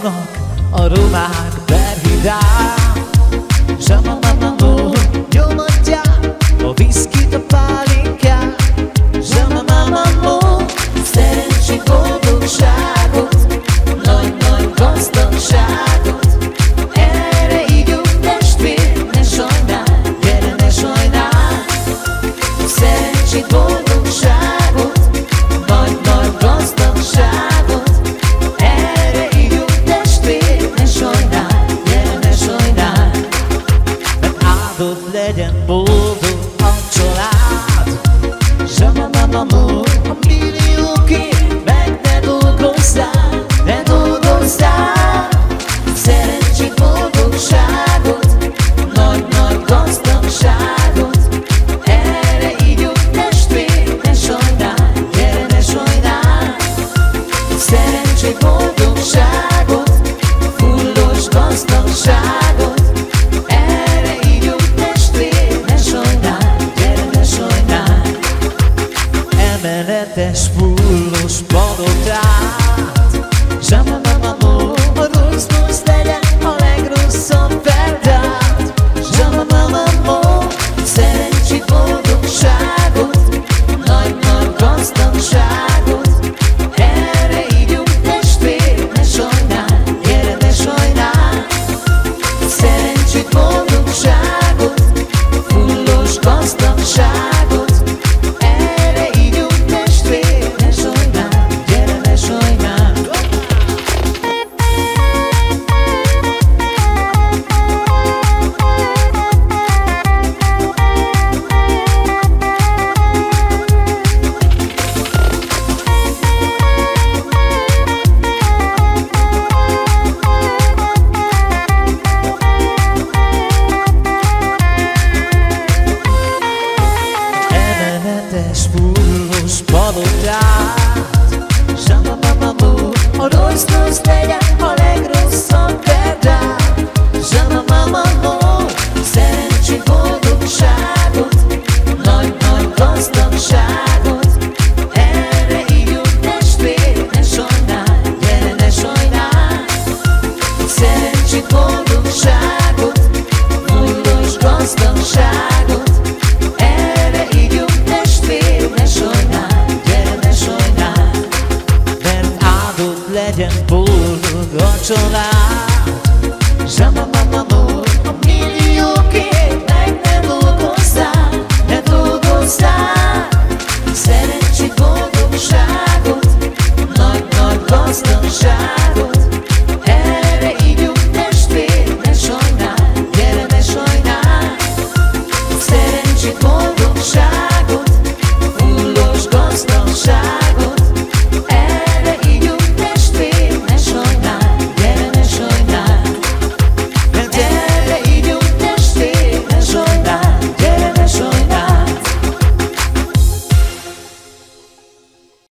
kopognak a romák berhidák. those lead and bulldogs. emeletes fullos palotát Zsamamamamó, a rossz rossz legyen a legrosszabb példát Zsamamamamó, szerencsét, boldogságot Nagy-nagy gazdagságot. Erre ígyunk testvér, ne sajnál, gyere ne sajnál. Szerencsét, boldogságot, fullos gazdagságot Chama pra mamãe, olhos nos telha, alegro, só. sola. Someone